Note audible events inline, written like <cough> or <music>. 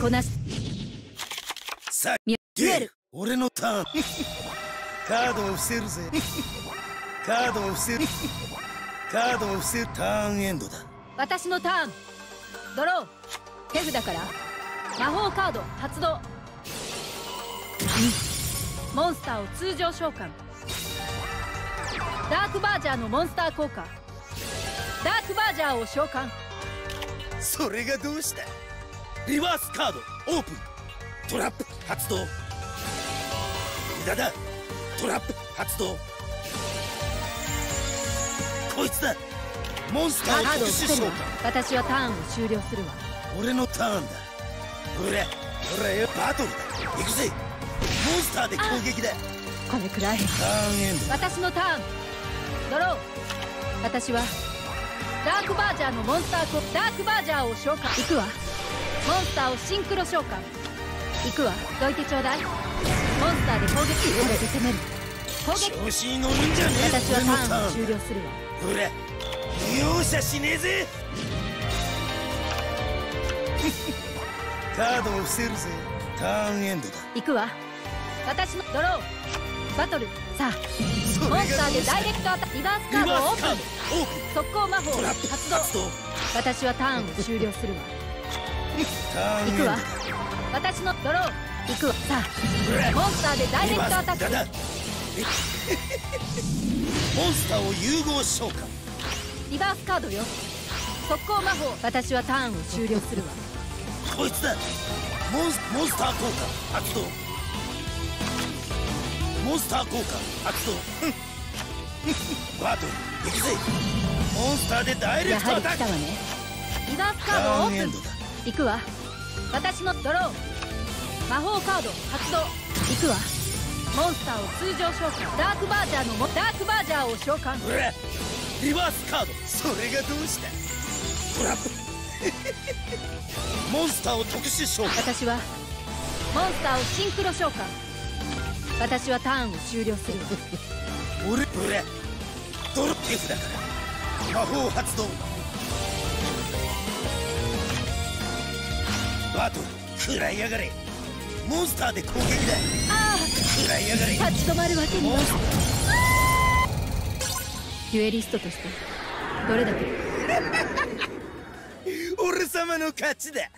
こなしさあ見える俺のターン。<laughs> カードを伏せるぜ。カードを伏せる。カードを伏せるターンエンドだ。私のターン。ドロー。手札から。魔法カード。発動。モンスターを通常召喚。ダークバージャーのモンスター効果。ダークバージャーを召喚。それがどうした？リバースカードオープン。トラップ発動。無駄だ。トラップ発動。こいつだ。モンスタカーを特殊召喚。私はターンを終了するわ。俺のターンだ。ほらほらよバトルだ。行くぜ。モンスターで攻撃だ。これくらい。ターンエンド私のターン。ドロー。私はダークバージャーのモンスターコダークバージャーを召喚。行くわモンスターをシンクロ召喚。行くわ。どいてちょうだい。モンスターで攻撃。これで攻める攻撃。調子に乗るんじゃねえ私はターンを終了するわ。ほら容赦しねえぜ。カードを伏せるぜ。ターンエンドだ。行くわ。私のドローバトル。さあモンスターでダイレクトアタリバースカードをオープン。速攻魔法。発動。私はターンを終了するわ行くわ。私のドロー行くわ。さあ。モンスターでダイレクトアタック。モンスターを融合召喚リバースカードよ。速攻魔法。私はターンを終了するわ。こいつだ。モンスモンスター効果。発動モンスター効果。発動 <laughs> バトル行くぜ。モンスターでダイレやはクトアタック。り来たわね。リバースカタードをオープン行くわ。私のドロー魔法カード発動。行くわ。モンスターを通常召喚。ダークバージャーのモダークバージャーを召喚。リバースカード。それがどうしたトラップモンスターを特殊召喚。私はモンスターをシンクロ召喚。私はターンを終了する。わ <laughs> 俺俺ドロップフだから。魔法発動バトル食らいやがれ。モンスターで攻撃だ。あ食らいやがれあ立ち止まるわけにはデュエリストとしてどれだけ？<laughs> 俺様の勝ちだ